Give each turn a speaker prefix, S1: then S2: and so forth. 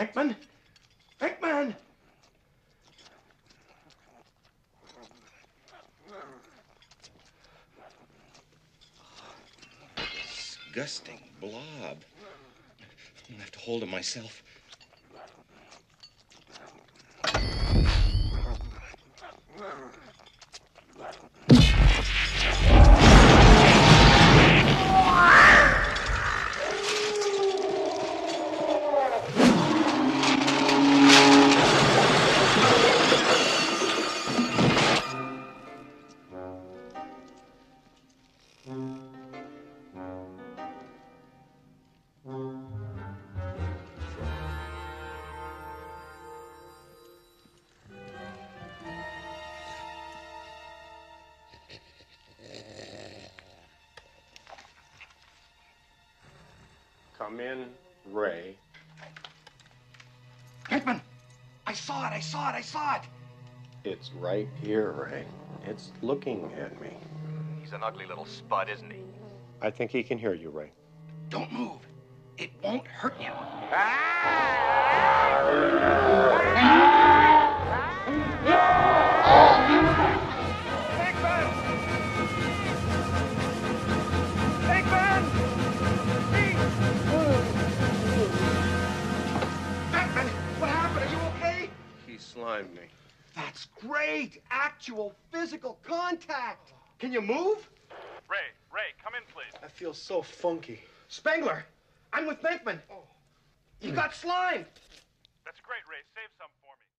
S1: Venkman? Venkman!
S2: Disgusting blob. I'm gonna have to hold him myself.
S3: Come in, Ray.
S1: Venkman! I saw it, I saw it, I saw it!
S3: It's right here, Ray. It's looking at me.
S4: He's an ugly little spud, isn't he?
S3: I think he can hear you, Ray.
S1: Don't move. It won't hurt him. Venkman! What happened? Are you okay?
S3: He slimed me.
S1: That's great! Actual physical contact! Can you move?
S5: Ray, Ray, come in, please.
S6: I feel so funky.
S1: Spengler! I'm with Venkman. Oh. You got slimed!
S5: That's great, Ray. Save some for me.